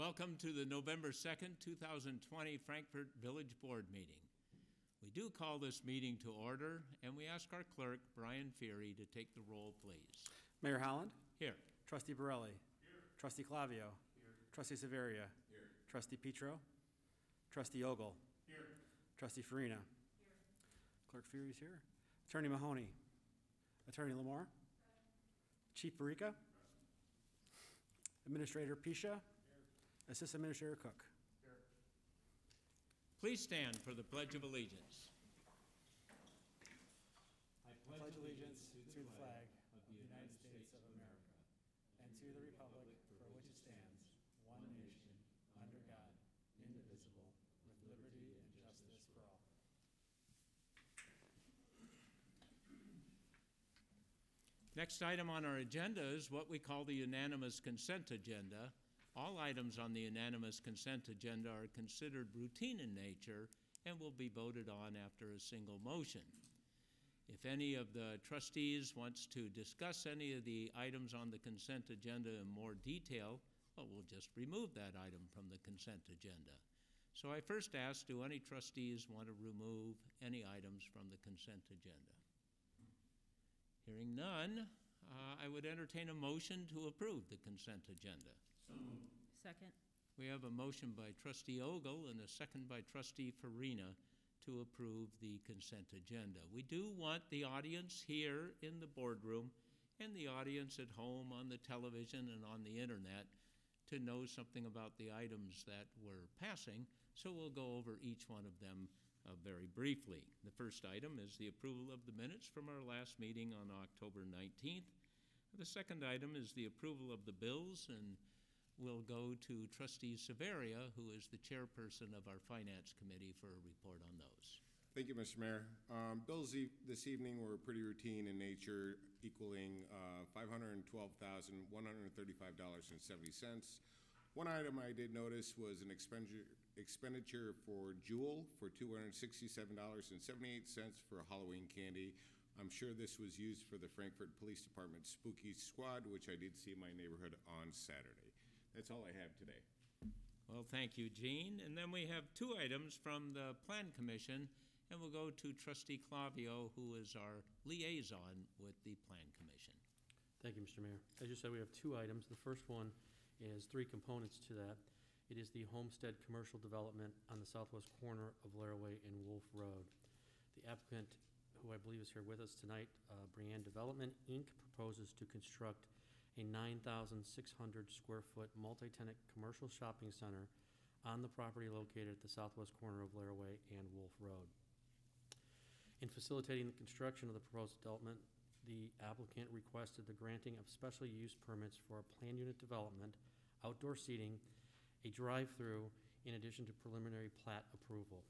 Welcome to the November 2nd, 2020 Frankfort Village Board meeting. We do call this meeting to order, and we ask our clerk, Brian Feary, to take the roll, please. Mayor Holland, Here. Trustee Borelli. Here. Trustee Clavio. Here. Trustee Severia. Here. Trustee Petro. Trustee Ogle. Here. Trustee Farina. Here. Clerk Fury's here. Attorney Mahoney. Attorney Lamar. Chief Barika. Administrator Pisha. Assistant Administrator Cook. Please stand for the Pledge of Allegiance. I pledge allegiance to the flag of the United States of America and to the republic for which it stands, one nation, under God, indivisible, with liberty and justice for all. Next item on our agenda is what we call the unanimous consent agenda. All items on the unanimous consent agenda are considered routine in nature and will be voted on after a single motion. If any of the trustees wants to discuss any of the items on the consent agenda in more detail, well, we'll just remove that item from the consent agenda. So I first ask, do any trustees want to remove any items from the consent agenda? Hearing none, uh, I would entertain a motion to approve the consent agenda. Second. We have a motion by trustee Ogle and a second by trustee Farina to approve the consent agenda. We do want the audience here in the boardroom and the audience at home on the television and on the internet to know something about the items that we're passing, so we'll go over each one of them uh, very briefly. The first item is the approval of the minutes from our last meeting on October 19th. The second item is the approval of the bills, and we'll go to trustee Severia, who is the chairperson of our finance committee, for a report on those. Thank you, Mr. Mayor. Um, bills e this evening were pretty routine in nature, equaling uh, $512,135.70. One item I did notice was an expenditure, expenditure for Jewel for $267.78 for Halloween candy. I'm sure this was used for the Frankfort Police Department Spooky Squad, which I did see in my neighborhood on Saturday. That's all I have today. Well, thank you, Gene. And then we have two items from the Plan Commission, and we'll go to Trustee Clavio, who is our liaison with the Plan Commission. Thank you, Mr. Mayor. As you said, we have two items. The first one is three components to that. It is the Homestead Commercial Development on the southwest corner of Laraway and Wolf Road. The applicant, who I believe is here with us tonight, uh, Brienne Development, Inc., proposes to construct a 9,600 square foot multi-tenant commercial shopping center on the property located at the southwest corner of Laraway and Wolf Road. In facilitating the construction of the proposed development, the applicant requested the granting of special use permits for a planned unit development, outdoor seating, a drive-through, in addition to preliminary plat approval.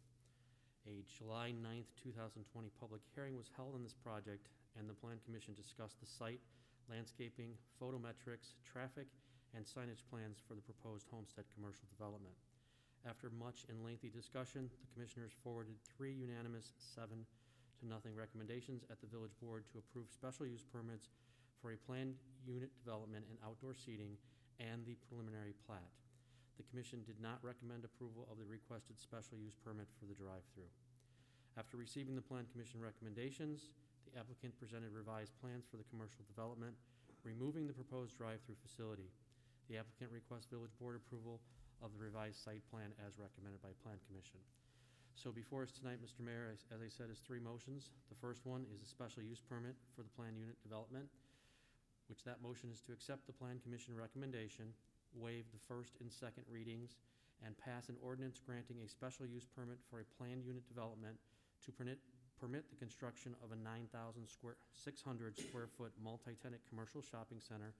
A July 9th, 2020 public hearing was held on this project, and the Plan Commission discussed the site landscaping, photometrics, traffic, and signage plans for the proposed homestead commercial development. After much and lengthy discussion, the commissioners forwarded three unanimous seven to nothing recommendations at the village board to approve special use permits for a planned unit development and outdoor seating and the preliminary plat. The commission did not recommend approval of the requested special use permit for the drive-through. After receiving the plan commission recommendations, the applicant presented revised plans for the commercial development, removing the proposed drive-through facility. The applicant requests village board approval of the revised site plan as recommended by Plan Commission. So before us tonight, Mr. Mayor, as, as I said, is three motions. The first one is a special use permit for the plan unit development, which that motion is to accept the Plan Commission recommendation, waive the first and second readings, and pass an ordinance granting a special use permit for a planned unit development to permit permit the construction of a 9,000 square, 600 square foot multi-tenant commercial shopping center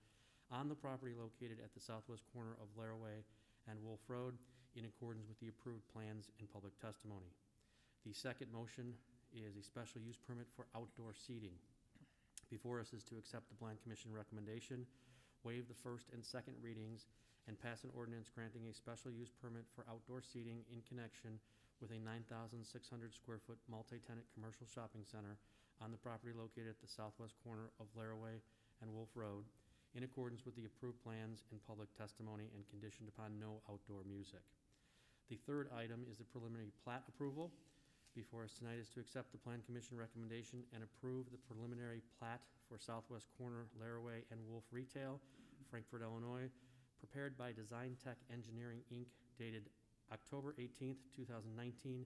on the property located at the southwest corner of Laraway and Wolf Road in accordance with the approved plans and public testimony. The second motion is a special use permit for outdoor seating. Before us is to accept the Plan Commission recommendation, waive the first and second readings, and pass an ordinance granting a special use permit for outdoor seating in connection with a 9,600 square foot multi-tenant commercial shopping center on the property located at the southwest corner of Laraway and Wolf Road in accordance with the approved plans and public testimony and conditioned upon no outdoor music. The third item is the preliminary plat approval. Before us tonight is to accept the Plan Commission recommendation and approve the preliminary plat for Southwest Corner, Laraway, and Wolf Retail, Frankfort, Illinois, prepared by Design Tech Engineering, Inc., dated October 18th, 2019,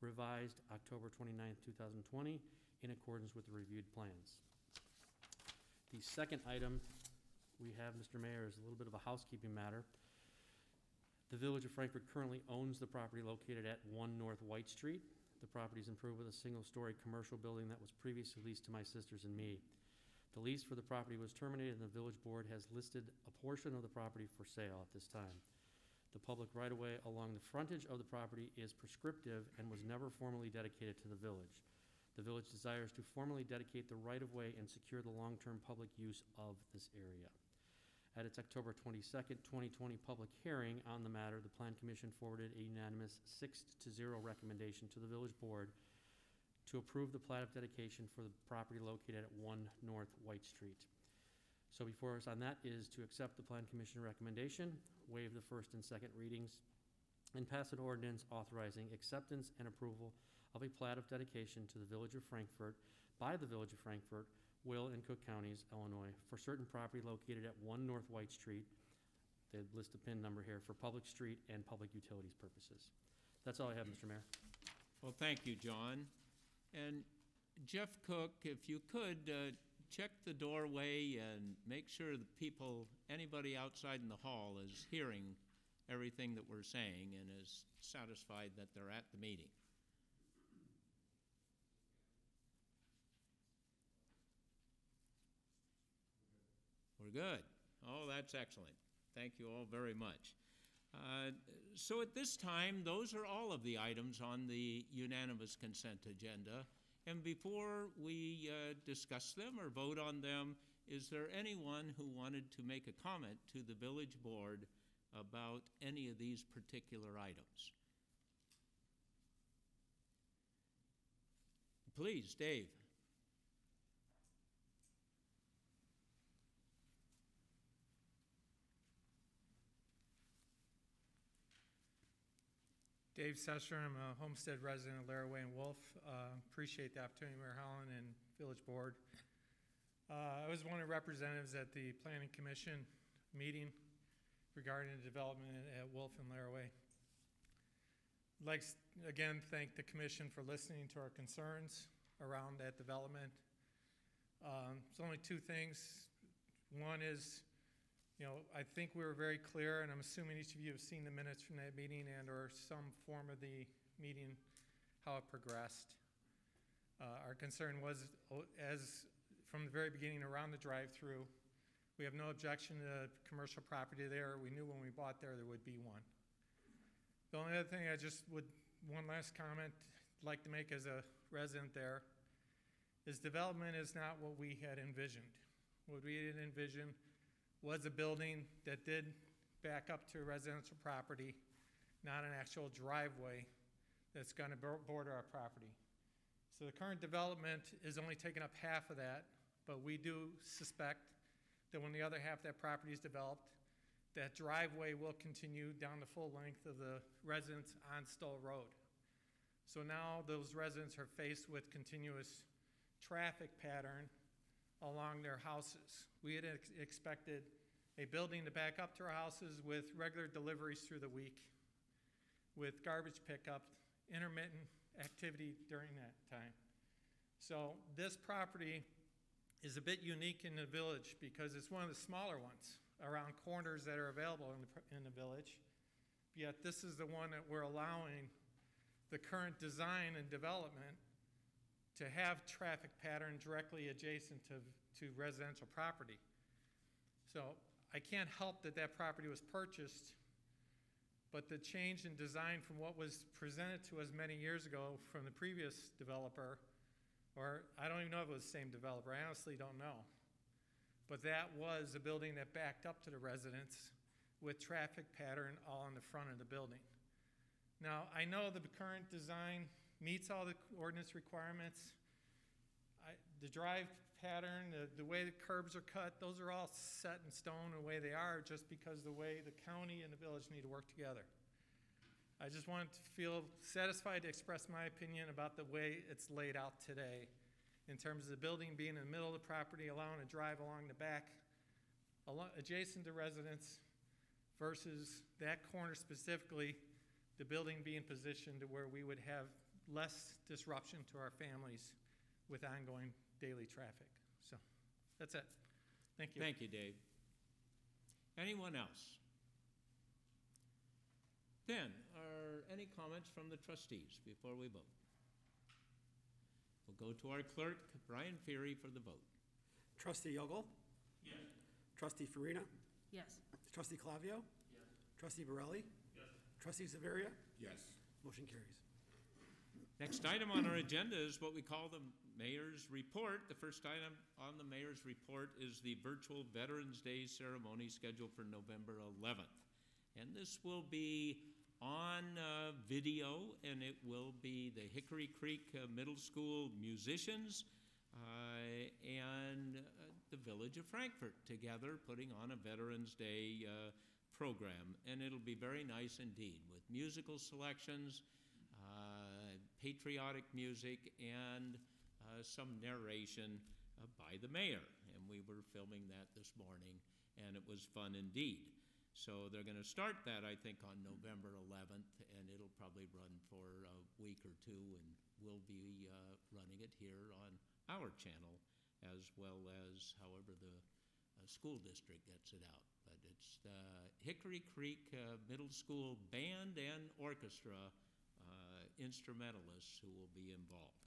revised October 29th, 2020, in accordance with the reviewed plans. The second item we have, Mr. Mayor, is a little bit of a housekeeping matter. The Village of Frankfort currently owns the property located at 1 North White Street. The property is improved with a single-story commercial building that was previously leased to my sisters and me. The lease for the property was terminated, and the village board has listed a portion of the property for sale at this time. The public right-of-way along the frontage of the property is prescriptive and was never formally dedicated to the village. The village desires to formally dedicate the right-of-way and secure the long-term public use of this area. At its October 22nd, 2020 public hearing on the matter, the Plan Commission forwarded a unanimous six to zero recommendation to the village board to approve the plat of dedication for the property located at 1 North White Street. So before us on that is to accept the Plan Commission recommendation, waive the first and second readings, and pass an ordinance authorizing acceptance and approval of a plat of dedication to the Village of Frankfort by the Village of Frankfort, Will and Cook Counties, Illinois, for certain property located at 1 North White Street. They list a PIN number here for public street and public utilities purposes. That's all I have, Mr. Mayor. Well, thank you, John. And Jeff Cook, if you could, uh, check the doorway and make sure the people, anybody outside in the hall is hearing everything that we're saying and is satisfied that they're at the meeting. We're good. Oh, that's excellent. Thank you all very much. Uh, So at this time, those are all of the items on the unanimous consent agenda. And before we uh, discuss them or vote on them, is there anyone who wanted to make a comment to the village board about any of these particular items? Please, Dave. Dave Sesser, I'm a Homestead resident of Laraway and Wolf. Uh, Appreciate the opportunity, Mayor Holland and Village Board. Uh, I was one of the representatives at the Planning Commission meeting regarding the development at Wolf and Laraway. I'd Like, again, thank the commission for listening to our concerns around that development. Um, There's only two things. One is, you know, I think we were very clear, and I'm assuming each of you have seen the minutes from that meeting and/or some form of the meeting, how it progressed. Uh, Our concern was, oh, as, from the very beginning around the drive-through, we have no objection to commercial property there. We knew when we bought there, there would be one. The only other thing I just would, one last comment like to make as a resident there, is development is not what we had envisioned. What we had envisioned was a building that did back up to a residential property, not an actual driveway that's gonna border our property. So the current development is only taking up half of that, but we do suspect that when the other half of that property is developed, that driveway will continue down the full length of the residence on Stoll Road. So now those residents are faced with continuous traffic pattern along their houses. We had ex- expected a building to back up to our houses with regular deliveries through the week, with garbage pickup, intermittent activity during that time. So this property is a bit unique in the village because it's one of the smaller ones around corners that are available in the, in the village. Yet this is the one that we're allowing the current design and development to have traffic pattern directly adjacent to, to residential property. So I can't help that that property was purchased, but the change in design from what was presented to us many years ago from the previous developer, or I don't even know if it was the same developer, I honestly don't know. But that was a building that backed up to the residence with traffic pattern all in the front of the building. Now, I know the current design meets all the ordinance requirements. I, the drive pattern, the, the way the curbs are cut, those are all set in stone the way they are, just because the way the county and the village need to work together. I just wanted to feel satisfied to express my opinion about the way it's laid out today, in terms of the building being in the middle of the property, allowing a drive along the back, adjacent to residents, versus that corner specifically, the building being positioned to where we would have less disruption to our families with ongoing daily traffic. So, that's it. Thank you. Thank you, Dave. Anyone else? Then, are any comments from the trustees before we vote? We'll go to our clerk, Brian Ferry, for the vote. Trustee Ogle? Yes. Trustee Farina? Yes. Trustee Clavio? Yes. Trustee Borelli? Yes. Trustee Zaveria? Yes. Motion carries. Next item on our agenda is what we call the mayor's report. The first item on the mayor's report is the virtual Veterans Day ceremony scheduled for November 11th. And this will be on uh, video, and it will be the Hickory Creek uh, Middle School musicians uh, and uh, the Village of Frankfort together putting on a Veterans Day uh, program. And it'll be very nice indeed with musical selections, patriotic music, and uh, some narration uh, by the mayor. And we were filming that this morning, and it was fun indeed. So they're going to start that, I think, on November 11th, and it'll probably run for a week or two, and we'll be uh, running it here on our channel, as well as however the uh, school district gets it out. But it's the Hickory Creek uh, Middle School Band and Orchestra instrumentalists who will be involved.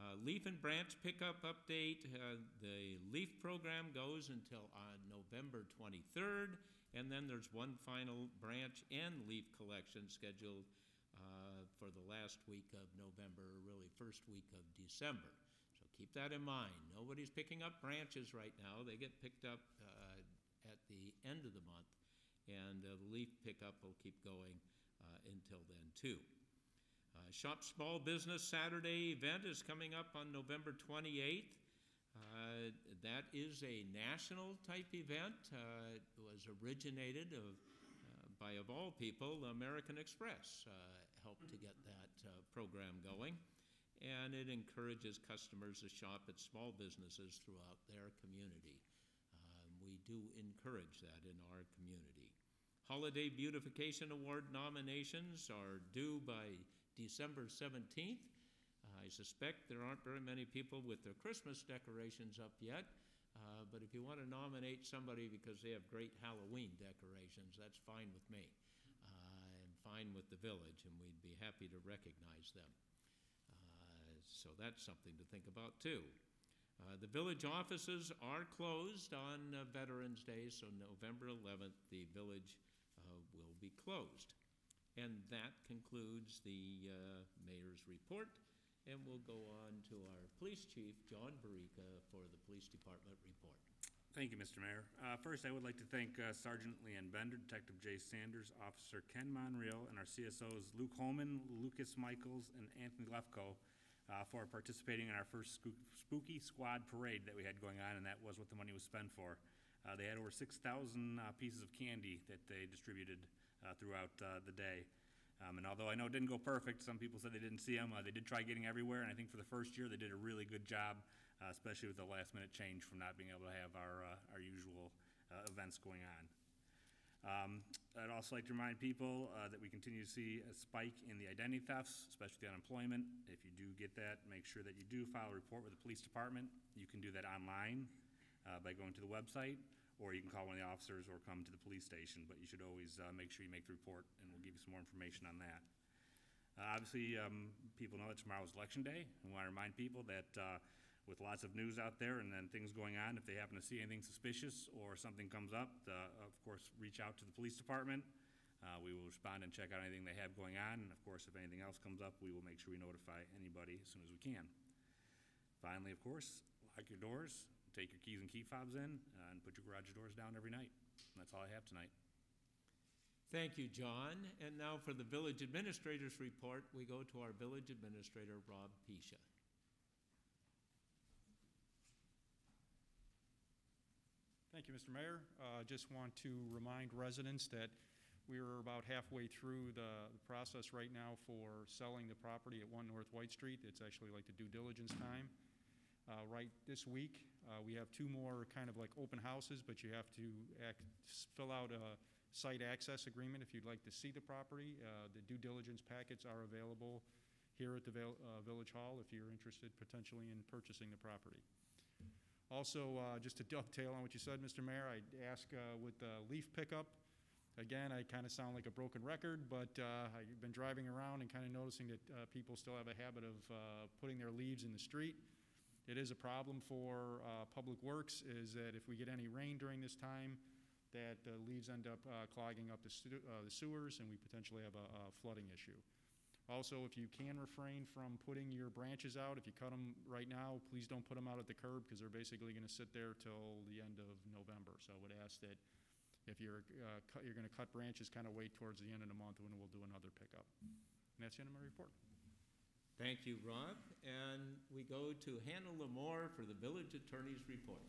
Uh, leaf and branch pickup update. Uh, the leaf program goes until on November 23rd, and then there's one final branch and leaf collection scheduled uh, for the last week of November, really first week of December. So keep that in mind. Nobody's picking up branches right now. They get picked up uh, at the end of the month, and uh, the leaf pickup will keep going uh, until then, too. Uh, Shop Small Business Saturday event is coming up on November 28th. Uh, that is a national type event. Uh, it was originated of, uh, by, of all people, American Express uh, helped to get that uh, program going. And it encourages customers to shop at small businesses throughout their community. Um, we do encourage that in our community. Holiday Beautification Award nominations are due by December 17th. I suspect there aren't very many people with their Christmas decorations up yet, uh, but if you want to nominate somebody because they have great Halloween decorations, that's fine with me, uh, and fine with the village, and we'd be happy to recognize them. Uh, so that's something to think about too. Uh, the village offices are closed on uh, Veterans Day, so November 11th, the village will be closed. And that concludes the uh, mayor's report. And we'll go on to our police chief, John Barica, for the police department report. Thank you, Mr. Mayor. Uh, First, I would like to thank uh, Sergeant Leanne Bender, Detective Jay Sanders, Officer Ken Monreal, and our CSOs Luke Holman, Lucas Michaels, and Anthony Lefko uh, for participating in our first spooky squad parade that we had going on, and that was what the money was spent for. Uh, They had over 6,000 uh, pieces of candy that they distributed throughout uh, the day. Um, And although I know it didn't go perfect, some people said they didn't see them, they did try getting everywhere, and I think for the first year, they did a really good job, uh, especially with the last-minute change from not being able to have our, uh, our usual uh, events going on. Um, I'd also like to remind people uh, that we continue to see a spike in the identity thefts, especially the unemployment. If you do get that, make sure that you do file a report with the police department. You can do that online uh, by going to the website, or you can call one of the officers or come to the police station, but you should always uh, make sure you make the report, and we'll give you some more information on that. Uh, Obviously, um, people know that tomorrow is Election Day. We want to remind people that uh, with lots of news out there and then things going on, if they happen to see anything suspicious or something comes up, uh, of course, reach out to the police department. Uh, We will respond and check out anything they have going on, and of course, if anything else comes up, we will make sure we notify anybody as soon as we can. Finally, of course, lock your doors, take your keys and key fobs in, uh, and put your garage doors down every night. And That's all I have tonight. Thank you, John. And now for the village administrator's report, we go to our village administrator, Rob Pisha. Thank you, Mr. Mayor. Uh, Just want to remind residents that we are about halfway through the the process right now for selling the property at 1 North White Street. It's actually like the due diligence time. Uh, Right this week, uh, we have two more kind of like open houses, but you have to act- fill out a site access agreement if you'd like to see the property. Uh, The due diligence packets are available here at the uh, Village Hall if you're interested potentially in purchasing the property. Also, uh, just to dovetail on what you said, Mr. Mayor, I'd ask uh, with the leaf pickup, again, I kind of sound like a broken record, but uh, I've been driving around and kind of noticing that uh, people still have a habit of uh, putting their leaves in the street. It is a problem for uh, Public Works, is that if we get any rain during this time, that the leaves end up uh, clogging up the uh, the sewers, and we potentially have a a flooding issue. Also, if you can refrain from putting your branches out, if you cut them right now, please don't put them out at the curb because they're basically going to sit there till the end of November. So I would ask that if you're, uh, you're going to cut branches, kind of wait towards the end of the month when we'll do another pickup. And that's the end of my report. Thank you, Rob. And we go to Hannah Lamore for the village attorney's report.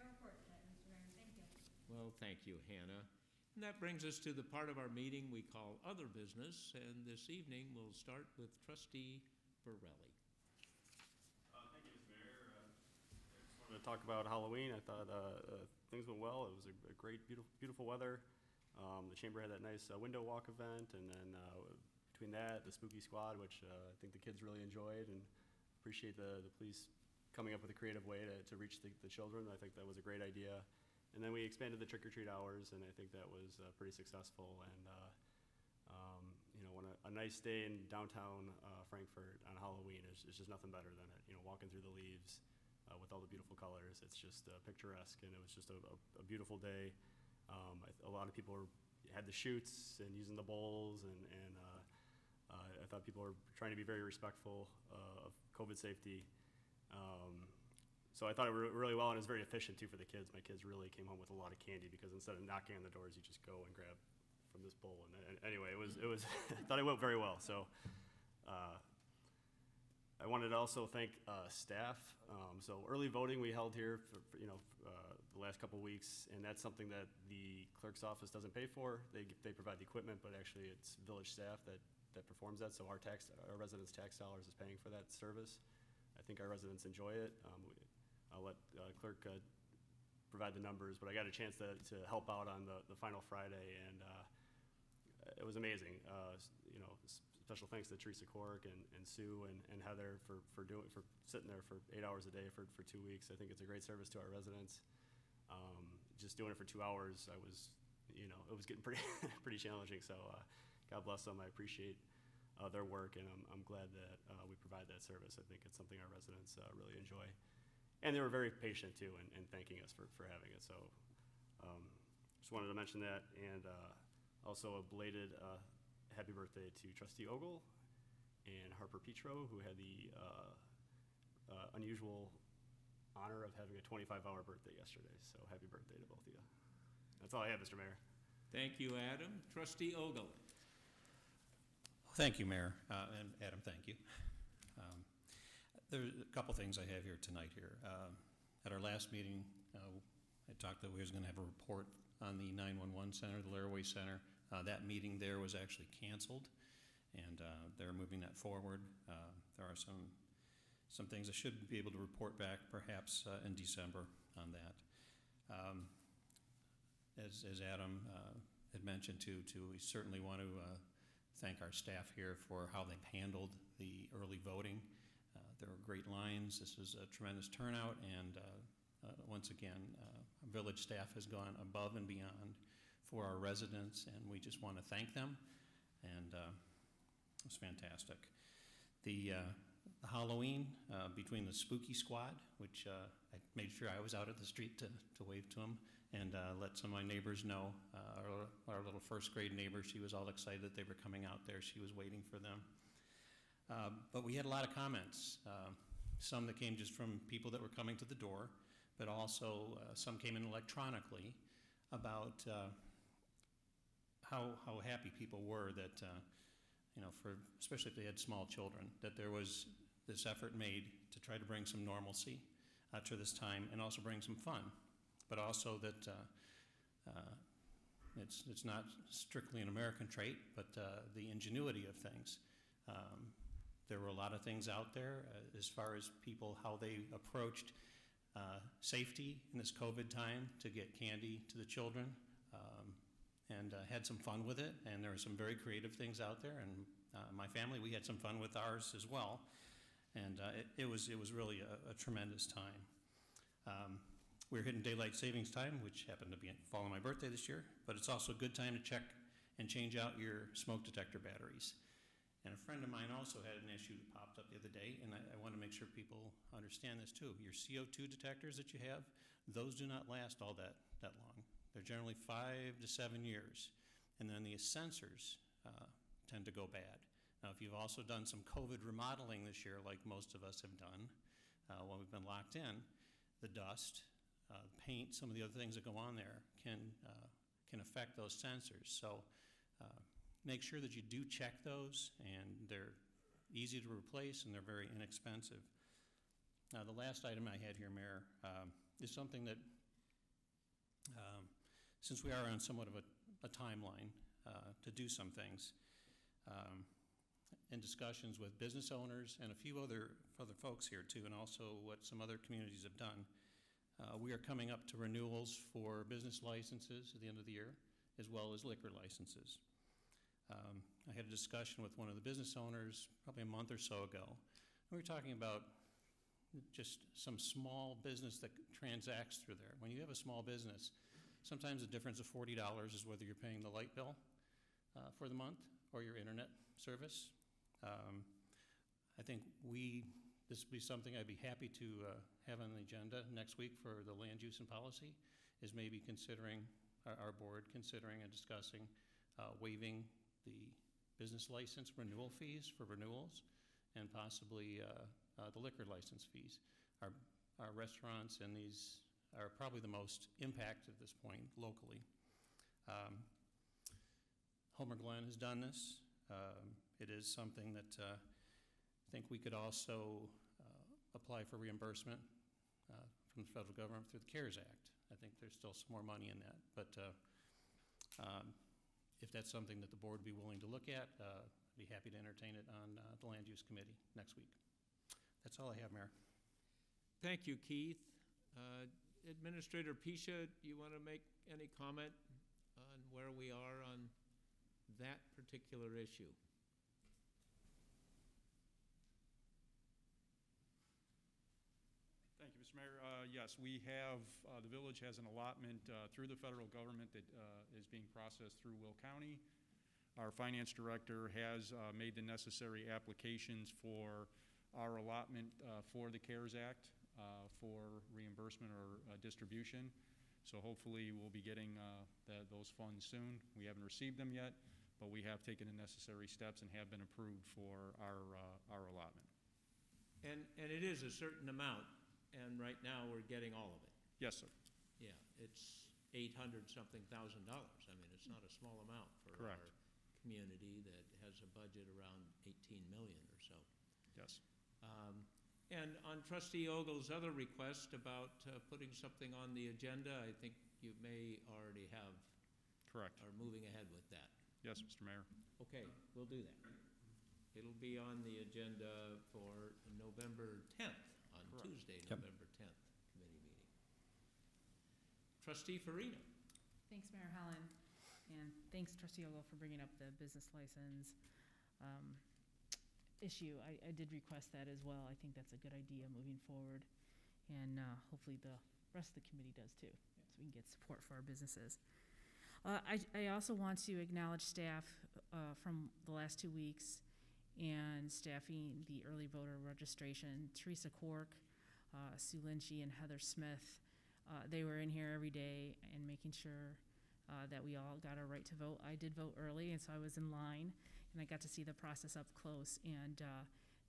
No report tonight, Mr. Mayor, thank you. Well, thank you, Hannah. And that brings us to the part of our meeting we call other business, and this evening we'll start with trustee Borelli. Uh, Thank you, Mr. Mayor. Uh, I just wanted to talk about Halloween. I thought uh, uh, things went well. It was a a great, beautiful, beautiful weather. Um, The chamber had that nice uh, window walk event, and then uh, between that, the spooky squad, which uh, I think the kids really enjoyed, and appreciate the, the police coming up with a creative way to, to reach the, the children. I think that was a great idea. And then we expanded the trick or treat hours, and I think that was uh, pretty successful. And uh, um, you know, when a, a nice day in downtown uh, Frankfort on Halloween is, just nothing better than it. You know, walking through the leaves uh, with all the beautiful colors, it's just uh, picturesque, and it was just a, a, a beautiful day. Um, lot of people were, had the shoots and using the bowls, and, and uh, I thought people were trying to be very respectful uh, of COVID safety. Um, so I thought it were really well, and it was very efficient too for the kids. My kids really came home with a lot of candy because instead of knocking on the doors, you just go and grab from this bowl. And, and anyway, it was it was I thought it went very well. So uh, I wanted to also thank uh, staff. Um, so early voting we held here for, for you know uh, the last couple weeks, and that's something that the clerk's office doesn't pay for. They they provide the equipment, but actually it's village staff that that performs that. So our tax our residents' tax dollars is paying for that service. I think our residents enjoy it. Um, we, I'll let uh, clerk uh, provide the numbers, but I got a chance to, to help out on the, the final Friday, and uh, it was amazing. Uh, you know, special thanks to Teresa Cork and, and Sue and, and Heather for, for doing for sitting there for eight hours a day for, for two weeks. I think it's a great service to our residents. Um, just doing it for two hours, I was, you know, it was getting pretty pretty challenging. So uh, God bless them. I appreciate uh, their work, and I'm, I'm glad that uh, we provide that service. I think it's something our residents uh, really enjoy. And they were very patient too in, in thanking us for, for having it. So um, just wanted to mention that. And uh, also a belated uh, happy birthday to Trustee Ogle and Harper Petro, who had the uh, unusual honor of having a 25-hour birthday yesterday. So happy birthday to both of you. That's all I have, Mr. Mayor. Thank you, Adam. Trustee Ogle. Thank you, Mayor, Uh, and Adam, thank you. Um, There's a couple things I have here tonight here. Um, At our last meeting, uh, I talked that we was going to have a report on the 911 center, the Laraway Center. Uh, That meeting there was actually canceled, and uh, they're moving that forward. Uh, There are some, some things I should be able to report back perhaps uh, in December on that. Um, As, as Adam uh, had mentioned too, too, we certainly want to uh, thank our staff here for how they've handled the early voting. Uh, There were great lines, this was a tremendous turnout, and uh, uh, once again, uh, village staff has gone above and beyond for our residents, and we just want to thank them, and uh, it was fantastic. The the Halloween, uh, between the spooky squad, which uh, I made sure I was out at the street to to wave to them, and uh, let some of my neighbors know. Uh, Our our little first grade neighbor, she was all excited that they were coming out there. She was waiting for them. Uh, But we had a lot of comments, uh, some that came just from people that were coming to the door, but also uh, some came in electronically about uh, how how happy people were that, uh, you know, for, especially if they had small children, that there was this effort made to try to bring some normalcy to this time and also bring some fun but also that uh, uh, it's, it's not strictly an American trait, but uh, the ingenuity of things. Um, There were a lot of things out there uh, as far as people, how they approached uh, safety in this COVID time to get candy to the children, um, and uh, had some fun with it. And there were some very creative things out there, and my family, we had some fun with ours as well. And it, it was, it was really a, a tremendous time. Um, we're hitting daylight savings time, which happened to be fall on my birthday this year, but it's also a good time to check and change out your smoke detector batteries. And a friend of mine also had an issue that popped up the other day, and I, I want to make sure people understand this too. Your CO2 detectors that you have, those do not last all that, that long. They're generally five to seven years. And then the sensors uh, tend to go bad. Now, if you've also done some COVID remodeling this year, like most of us have done uh, while we've been locked in, the dust, uh, paint, some of the other things that go on there can, uh, can affect those sensors. So uh, make sure that you do check those, and they're easy to replace and they're very inexpensive. Now, the last item I had here, Mayor, um, is something that, um, since we are on somewhat of a, a timeline uh, to do some things, um, in discussions with business owners and a few other, other folks here too, and also what some other communities have done, uh, we are coming up to renewals for business licenses at the end of the year, as well as liquor licenses. Um, I had a discussion with one of the business owners probably a month or so ago. And we were talking about just some small business that transacts through there. When you have a small business, sometimes the difference of $40 is whether you're paying the light bill uh, for the month or your internet service. Um, I think we, this would be something I'd be happy to uh, have on the agenda next week for the land use and policy, is maybe considering, our, our board considering and discussing uh, waiving the business license renewal fees for renewals and possibly uh, uh, the liquor license fees. Our, our restaurants and these are probably the most impacted at this point locally. Um, Homer Glen has done this. Um, it is something that uh, I think we could also uh, apply for reimbursement from the federal government through the CARES Act. I think there's still some more money in that, but uh, um, if that's something that the board would be willing to look at, uh, I'd be happy to entertain it on uh, the Land Use Committee next week. That's all I have, Mayor. Thank you, Keith. Uh, Administrator Pisha, do you want to make any comment on where we are on that particular issue? Thank you, Mr. Mayor. Uh, Yes, we have, uh, the village has an allotment uh, through the federal government that uh, is being processed through Will County. Our finance director has uh, made the necessary applications for our allotment uh, for the CARES Act for reimbursement or distribution. So hopefully, we'll be getting that- those funds soon. We haven't received them yet, but we have taken the necessary steps and have been approved for our, our allotment. And, and it is a certain amount, and right now, we're getting all of it. Yes, sir. Yeah, it's eight hundred something thousand dollars. I mean, it's not a small amount for Correct. our community that has a budget around eighteen million or so. Yes. Um, And on trustee Ogle's other request about uh, putting something on the agenda, I think you may already have, Correct. are moving ahead with that. Yes, Mr. Mayor. Okay, we'll do that. It'll be on the agenda for November 10th, on Correct. Tuesday, Yep. November 10th, committee meeting. Trustee Farina. Thanks, Mayor Holland, and thanks trustee Ogle for bringing up the business license um, issue. I, I did request that as well. I think that's a good idea moving forward, and uh, hopefully the rest of the committee does too, so we can get support for our businesses. Uh, I, I also want to acknowledge staff uh, from the last two weeks and staffing the early voter registration. Teresa Cork, uh, Sue Lynchy, and Heather Smith uh, they were in here every day and making sure uh, that we all got our right to vote. I did vote early, and so I was in line, and I got to see the process up close. And uh,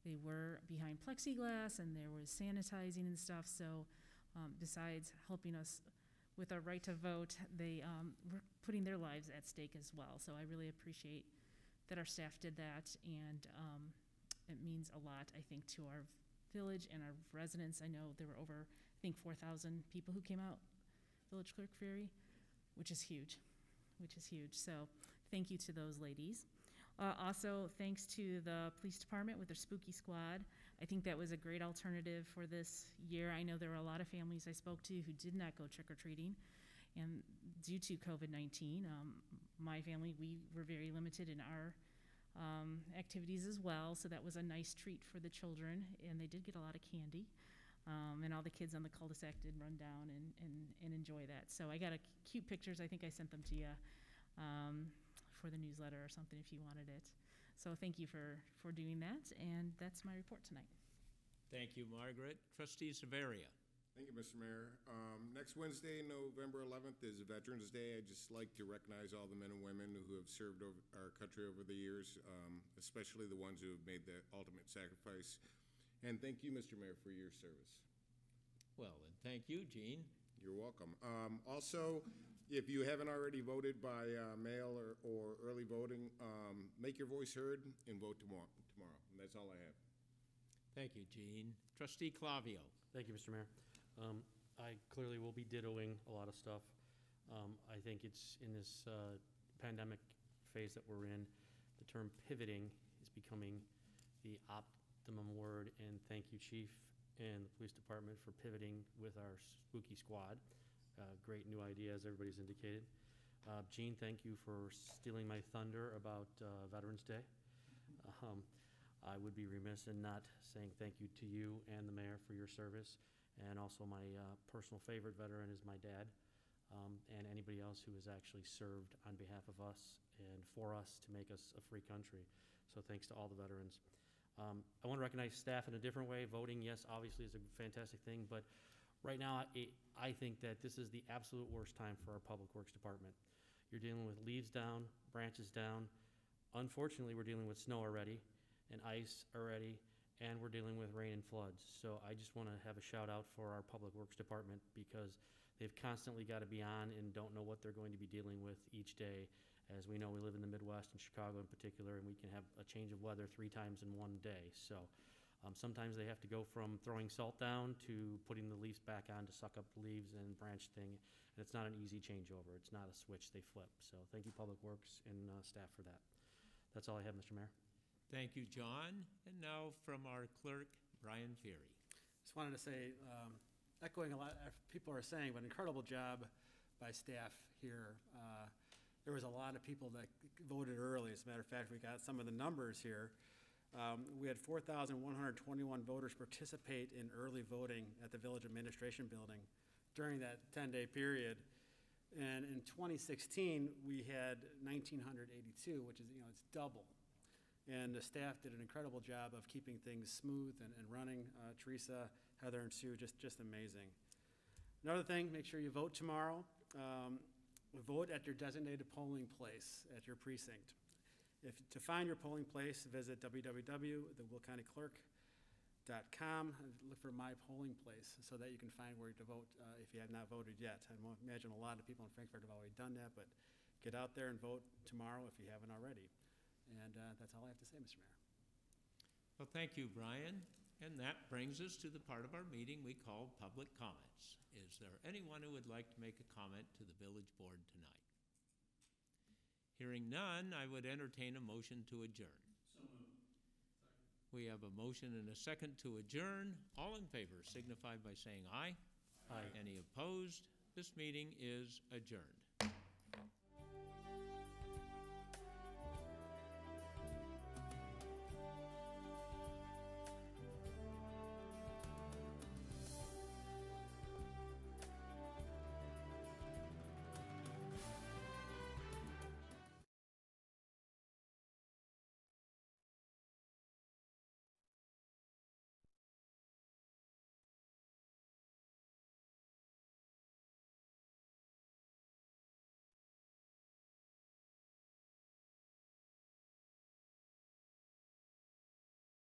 they were behind plexiglass, and there was sanitizing and stuff. So, um, besides helping us with our right to vote, they um, were putting their lives at stake as well. So I really appreciate that our staff did that, and um, it means a lot, I think, to our village and our residents. I know there were over I think 4,000 people who came out village clerk ferry, which is huge, which is huge. So thank you to those ladies. Uh, also, thanks to the police department with their spooky squad. I think that was a great alternative for this year. I know there were a lot of families I spoke to who did not go trick or treating. And due to COVID 19, um, my family, we were very limited in our um, activities as well. So that was a nice treat for the children. And they did get a lot of candy. Um, and all the kids on the cul-de-sac did run down and, and, and enjoy that. So I got a cute pictures. I think I sent them to you um, for the newsletter or something if you wanted it. So thank you for, for doing that. And that's my report tonight. Thank you, Margaret. Trustee Severia. Thank you, Mr. Mayor. Um, Next Wednesday, November 11th, is Veterans Day. I'd just like to recognize all the men and women who have served over our country over the years, um, especially the ones who have made the ultimate sacrifice. And thank you, Mr. Mayor, for your service. Well, and thank you, Gene. You're welcome. Um, Also, if you haven't already voted by uh, mail or or early voting, um, make your voice heard and vote tomorrow. tomorrow. And that's all I have. Thank you, Gene. Trustee Clavio. Thank you, Mr. Mayor. Um, I clearly will be dittoing a lot of stuff. Um, I think it's in this uh, pandemic phase that we're in, the term pivoting is becoming the optimum word, and thank you, Chief and the Police Department for pivoting with our spooky squad. Uh, Great new idea, as everybody's indicated. Uh, Gene, thank you for stealing my thunder about uh, Veterans Day. Um, I would be remiss in not saying thank you to you and the mayor for your service. And also my uh, personal favorite veteran is my dad, um, and anybody else who has actually served on behalf of us and for us to make us a free country. So thanks to all the veterans. Um, I want to recognize staff in a different way. Voting, yes, obviously is a fantastic thing, but right now, I, I think that this is the absolute worst time for our Public Works Department. You're dealing with leaves down, branches down. Unfortunately, we're dealing with snow already and ice already, and we're dealing with rain and floods. So I just want to have a shout out for our Public Works Department because they've constantly got to be on and don't know what they're going to be dealing with each day. As we know, we live in the Midwest and Chicago in particular, and we can have a change of weather three times in one day. So um, sometimes they have to go from throwing salt down to putting the leaves back on to suck up the leaves and branch thing. And it's not an easy changeover. It's not a switch they flip. So thank you, Public Works and uh, staff, for that. That's all I have, Mr. Mayor. Thank you, John. And now from our clerk, Brian Ferry. Just wanted to say, um, echoing a lot, of people are saying, but incredible job by staff here. Uh, There was a lot of people that voted early. As a matter of fact, we got some of the numbers here. Um, We had 4,121 voters participate in early voting at the Village Administration Building during that 10-day period. And in 2016, we had 1,982, which is, you know, it's double. And the staff did an incredible job of keeping things smooth and, and running. Uh, Teresa, Heather, and Sue, just, just amazing. Another thing, make sure you vote tomorrow. Um, vote at your designated polling place at your precinct. If, to find your polling place, visit www.thewillcountyclerk.com and look for My Polling Place so that you can find where to vote uh, if you have not voted yet. I imagine a lot of people in Frankfort have already done that, but get out there and vote tomorrow if you haven't already. And uh, that's all I have to say, Mr. Mayor. Well, thank you, Brian. And that brings us to the part of our meeting we call public comments. Is there anyone who would like to make a comment to the village board tonight? Hearing none, I would entertain a motion to adjourn. We have a motion and a second to adjourn. All in favor signify by saying aye. Aye. Any opposed? This meeting is adjourned.